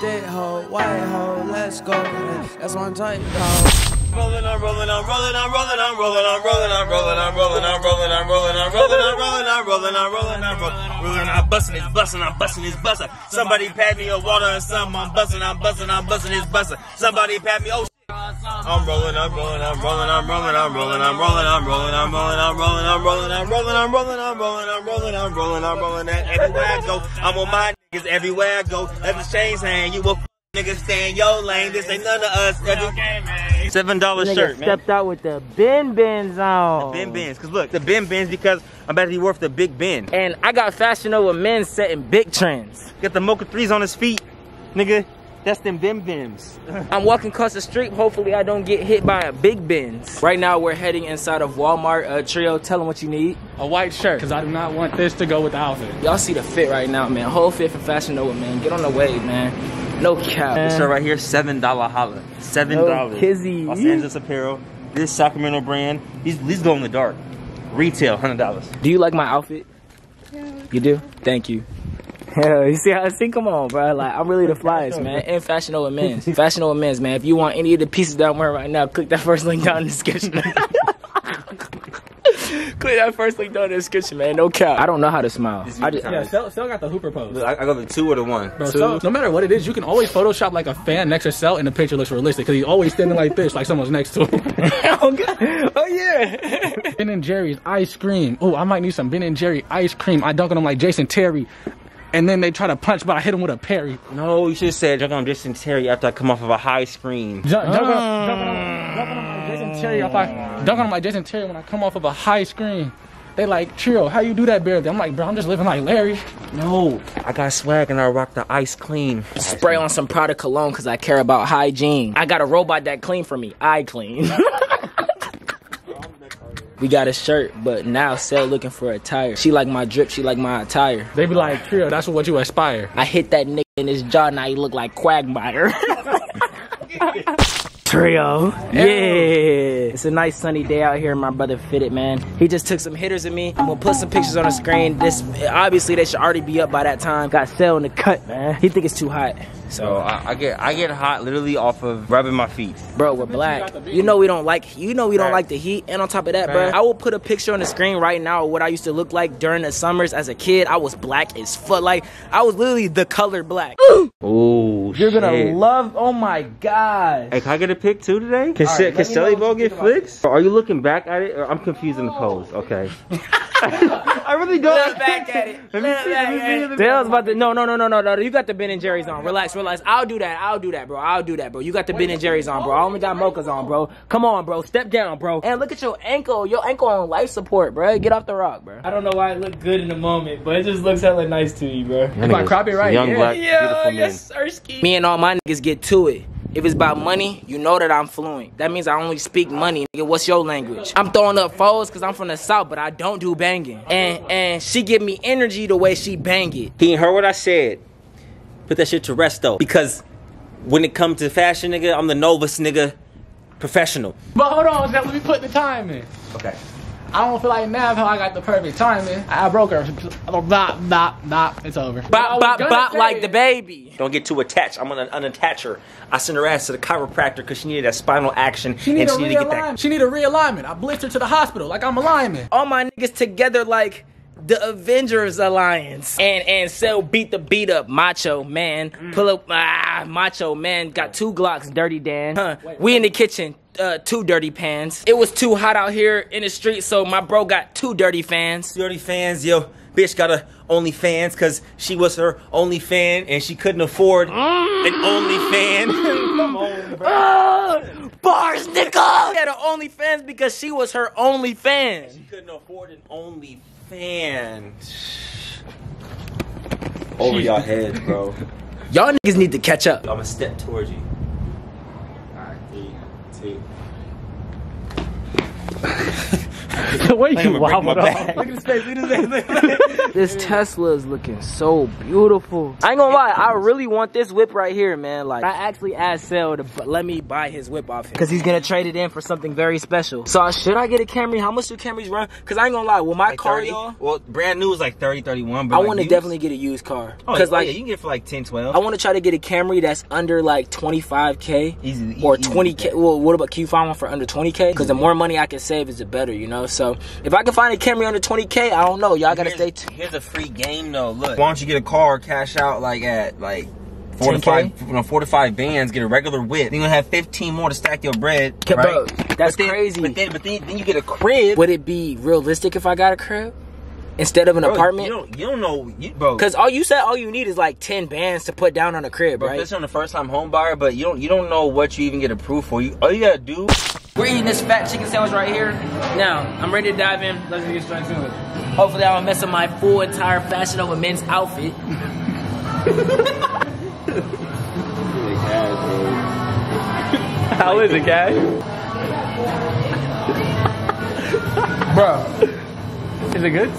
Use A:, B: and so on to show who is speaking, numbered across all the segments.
A: thick hoe, white hoe, let's go. That's one type, dog.
B: Rolling, I'm rolling, I'm rolling, I'm rolling, I'm rolling, I'm rolling, I'm rolling, I'm rolling, I'm rolling, I'm rolling, I'm rolling, I'm rolling, I'm rolling, I'm rolling, I'm rolling, I'm rolling, I'm busting, it's busting, I'm busting, it's busting. Somebody pat me a water and some, I'm busting, I'm busting, I'm busting, it's busting. Somebody pat me, oh. I'm rolling, I'm rolling, I'm rolling, I'm rolling, I'm rolling, I'm rolling, I'm rolling, I'm rolling, I'm rolling, I'm rolling, I'm rolling, I'm rolling, I'm rolling, I'm rolling, I'm rolling, I'm rolling. Everywhere I go, I'm on my niggas. Everywhere I go, let the chains hang. You a nigga stay in your lane. This ain't none of us. Seven dollar shirt, man.
C: stepped out with the bin bins on.
B: Ben Benz, cause look, the Ben Benz because I'm about to be worth the big Ben.
C: And I got Fashion Nova men setting big trends.
B: Got the Mocha threes on his feet, nigga. That's them Ben Benz.
C: I'm walking across the street. Hopefully, I don't get hit by a big Benz. Right now, we're heading inside of Walmart. Uh, Trio, tell them what you need.
D: A white shirt, because I do not want this to go with the outfit.
C: Y'all see the fit right now, man. Whole fit for Fashion Nova, man. Get on the wave, man. No cap.
B: This shirt right here, seven dollar holla. Seven
C: No
B: dollars.
C: kizzy.
B: Los Angeles Apparel. This Sacramento brand. These these go in the dark. Retail, hundred dollars.
C: Do you like my outfit? Yeah. You do? Thank you. Yeah, you see how I see? Come on, bro. Like I'm really the flyest, man. And Fashion Nova Men's. Fashion Nova Men's, man. If you want any of the pieces that I'm wearing right now, click that first link down in the description. click that first link down in the description, man. No cap. I don't know how to smile. I just,
D: Yeah, Cell, Cell got the Hooper pose.
B: I, I go the two or the one.
D: Bro, so, no matter what it is, you can always Photoshop like a fan next to Cell and the picture looks realistic because he's always standing like this, like someone's next to him.
C: oh, God. oh yeah.
D: ben and Jerry's ice cream. Oh, I might need some Ben and Jerry ice cream. I dunk on them like Jason Terry. And then they try to punch, but I hit him with a parry.
B: No, you should have said jump on Jason Terry after I come off of a high screen.
D: Jump, dunk, on, dunk, on him, dunk like Terry. If I dunk on him Jason Terry when I come off of a high screen. They like, Trio, how you do that barely? I'm like, bro, I'm just living like Larry.
B: No, I got swag and I rock the ice clean.
C: Spray on some Prada cologne because I care about hygiene. I got a robot that clean for me. I clean. we got a shirt, but now Cell looking for attire. She like my drip. She like my attire.
D: They be like, Trio, that's what you aspire.
C: I hit that nigga in his jaw. Now he look like Quagmire. Trio. Yeah. It's a nice sunny day out here. My brother fitted, man. He just took some hitters of me. I'm gonna put some pictures on the screen. This obviously they should already be up by that time. Got Cell in the cut, man. He think it's too hot.
B: So I, I get I get hot literally off of rubbing my feet.
C: Bro, we're black. You know we don't like you know we don't like the heat. And on top of that, bro, I will put a picture on the screen right now of what I used to look like during the summers as a kid. I was black as fuck. Like I was literally the color black.
B: Oh,
C: You're gonna love oh my god.
B: Hey, can I get a pick too today? Can,
C: All
B: Se-
C: right,
B: can
C: let me know
B: Shelly
C: what
B: get
C: think about
B: flicks? Are you looking back at it? Or I'm confused in the pose. Okay. I really don't.
C: Look back at it.
B: Let me
C: Look
B: see,
C: back at it. Dale's about to no no no no no no. You got the Ben and Jerry's on. Relax, relax. I'll do that. I'll do that, bro. I'll do that, bro. You got the Ben and Jerry's on, bro. I only got mochas on, bro. Come on, bro. Step down, bro. And look at your ankle. Your ankle on life support, bro. Get off the rock, bro. I don't know why it looked good in the moment, but it just looks hella nice to you, bro.
D: Like copyright,
B: Young
D: yeah.
B: black beautiful men.
C: Me and all my niggas get to it. If it's about money, you know that I'm fluent. That means I only speak money. Nigga, what's your language? I'm throwing up foes because I'm from the south, but I don't do banging. And and she give me energy the way she bang it.
B: He ain't heard what I said. Put that shit to rest though, because when it comes to fashion, nigga, I'm the Novus nigga, professional.
D: But hold on, let me put the time in.
B: Okay.
D: I don't feel like now how I got the perfect timing. I broke her. Bop, bop, bop. It's over.
C: Bop, bop, bop like the baby.
B: Don't get too attached. I'm gonna unattach her. I sent her ass to the chiropractor because she needed that spinal action
D: She need
B: and she needed to get that.
D: She need a realignment. I blitzed her to the hospital like I'm a lineman.
C: All my niggas together like the Avengers Alliance. And and Cell beat the beat up Macho Man. Pull up ah Macho Man got two Glocks, Dirty Dan. Huh. We in the kitchen. Uh, two dirty pans. It was too hot out here in the street, so my bro got two dirty fans.
B: Dirty fans, yo. Bitch got a only fans because she was her only fan and she couldn't afford an only fan. Come on, bro.
C: Ah, bars, nigga! She had her only fans because she was her only fan.
B: She couldn't afford an only fan. Over y'all head, bro.
C: Y'all niggas need to catch up.
B: I'm gonna step towards you. Alright, three, see.
D: the way you
B: gonna
D: wobbled
B: my back.
C: Look at his face. Look at his face. Look at his face. this Tesla is looking so beautiful. I ain't gonna lie. I really want this whip right here, man. Like, I actually asked Cell to let me buy his whip off him because he's gonna trade it in for something very special. So should I get a Camry? How much do Camrys run? Because I ain't gonna lie. With my
B: Like
C: car,
B: 30?
C: y'all,
B: Well, brand new is like 30, 31. But
C: I
B: like
C: want to definitely get a used car.
B: Oh,
C: Because oh,
B: yeah,
C: like,
B: yeah, you can get for like 10, 12.
C: I want to try to get a Camry that's under like 25k
B: Easy-
C: or
B: easy
C: 20k.
B: with
C: Well, what about can you find one for under 20k? Because the more money I can save, is the better, you know. So if I can find a Camry under 20k, I don't know. Y'all gotta stay.
B: Here's, here's a free game though. Look, why don't you get a car, cash out like at like four to
C: 10K?
B: five, you know, four to five bands, get a regular whip. Then you're gonna have 15 more to stack your bread. Right?
C: bro, that's
B: But then-
C: crazy.
B: But then, but then, then you get a crib.
C: Would it be realistic if I got a crib instead of an
B: Bro,
C: apartment?
B: You don't, you don't know, you, bro.
C: Because all you said, all you need is like 10 bands to put down on a crib,
B: Bro,
C: right?
B: especially on the first time home buyer, but you don't you don't know what you even get approved for. You all you gotta do.
C: We're eating this fat chicken sandwich right here. Now, I'm ready to dive in. Let's get straight to it. Hopefully, I don't mess up my full entire Fashion Nova Men's outfit.
D: How is it, guys? Bro, is it good?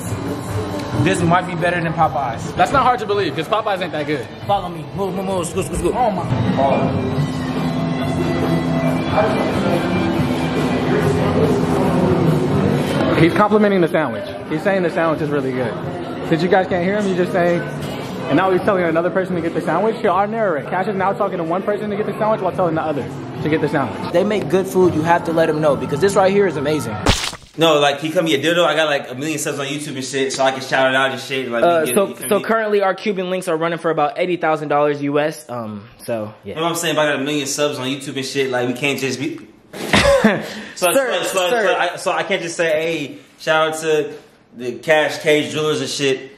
C: This might be better than Popeyes.
D: That's not hard to believe because Popeyes ain't that good.
C: Follow me. Move, move, move. Scoot, scoot, scoot.
D: Oh my. He's complimenting the sandwich. He's saying the sandwich is really good. Since you guys can't hear him, he's just saying, and now he's telling another person to get the sandwich. Here, I'll narrate. Cash is now talking to one person to get the sandwich while telling the other to get the sandwich.
C: They make good food. You have to let them know because this right here is amazing.
B: No, like he come me a dildo. I got like a million subs on YouTube and shit, so I can shout it out and shit. Like,
C: Uh,
B: we get it,
C: so, so
B: me?
C: currently our Cuban links are running for about eighty thousand dollars US. Um, so yeah.
B: You know
C: yeah.
B: what I'm saying? If I got a million subs on YouTube and shit, like we can't just be. So,
C: Sir,
B: so, so,
C: sir.
B: so I, so I can't just say, hey, shout out to the Cash Cage Jewelers and shit,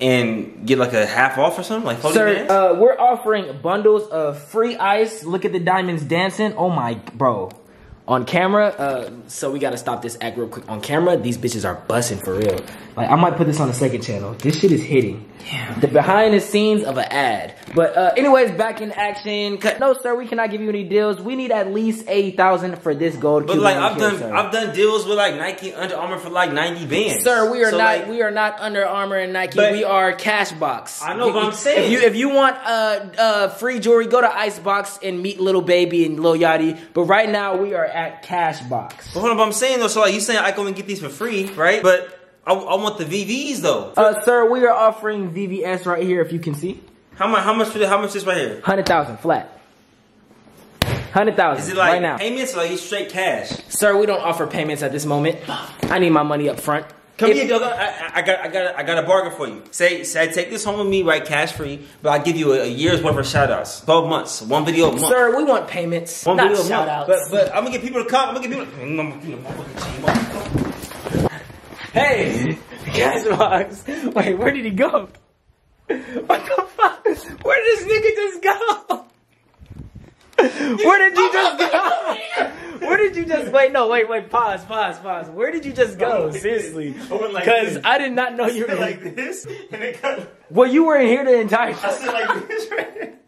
B: and get like a half off or something, like
C: Sir, uh, we're offering bundles of free ice. Look at the diamonds dancing. Oh my, bro. On camera, uh, so we gotta stop this act real quick. On camera, these bitches are busting for real. Like, I might put this on the second channel. This shit is hitting. The behind the scenes of an ad. But, uh, anyways, back in action. No, sir, we cannot give you any deals. We need at least 80000 for this gold
B: But
C: Cuban
B: like I've done,
C: sir.
B: I've done deals with like Nike, Under Armour for like 90 bands.
C: Sir, we are
B: So,
C: not
B: like,
C: we are not Under Armour and Nike. We are Cashbox.
B: I know, but I'm saying-
C: if you if you want uh uh free jewelry, go to Icebox and meet Lil Baby and Lil Yachty. But right now we are at Cashbox.
B: But hold on, but I'm saying though, so like you saying I can get these for free, right? But I, I want the VVs though.
C: Uh, sir, we are offering VVS right here. If you can see,
B: How much? How much for the, How much is right here?
C: hundred thousand flat. Hundred thousand
B: Is it like
C: right now,
B: payments or like it's straight cash?
C: sir. We don't offer payments at this moment. I need my money up front.
B: Come
C: If-
B: here, dog. I, I- I got, I got, I got a bargain for you. Say, say, take this home with me, right? Cash free, but I give you a, a year's worth of shout outs. Twelve months, one video a month.
C: Sir, we want payments,
B: one
C: not
B: video
C: shout outs.
B: But, but I'm gonna get people to come. I'm gonna get people.
C: Mm, hey, Cashbox. Wait, where did he go? What the fuck? Where did this nigga just go? Where did you just go? Where did you just wait? No, wait, wait. Pause, pause, pause. Where did you just go? Oh, Seriously,
B: I went oh, like
C: because. I did not know you were.
B: like this, and it got.
C: well, you were in here the entire
B: I
C: time
B: said like this, right?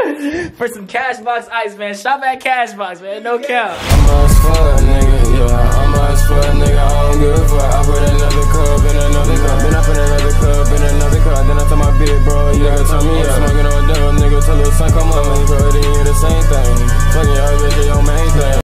C: for some Cashbox ice, man. Shop at Cashbox, man. No cap.
A: I'm as fuck, nigga, yeah. I'm as fuck, nigga. I don't give a fuck. I put another cup in another cup. Then I put another cup in another cup. Then I tell my big bro, you gotta turn me up. Smoking on devil, nigga, till the sun come up. Nigga, it ain't the same thing.